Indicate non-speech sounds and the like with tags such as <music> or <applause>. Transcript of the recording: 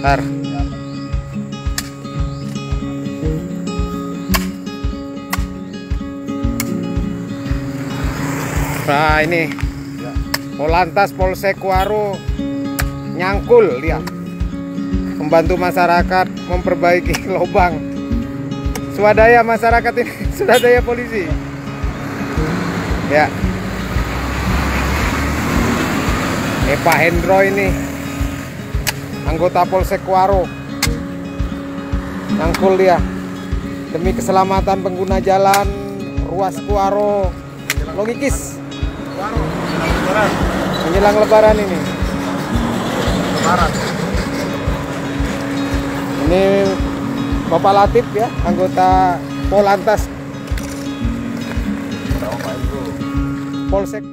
Ntar. Nah ini. Polantas Polsek Waro nyangkul dia membantu masyarakat memperbaiki <laughs> lubang. Swadaya masyarakat ini <laughs> swadaya polisi. Ya eh Pak Hendro ini anggota Polsek Waro nyangkul dia. Demi keselamatan pengguna jalan ruas Kuaro. Logikis. Menjelang lebaran ini. Lebaran. ini Bapak Latif ya anggota Polantas. Polsek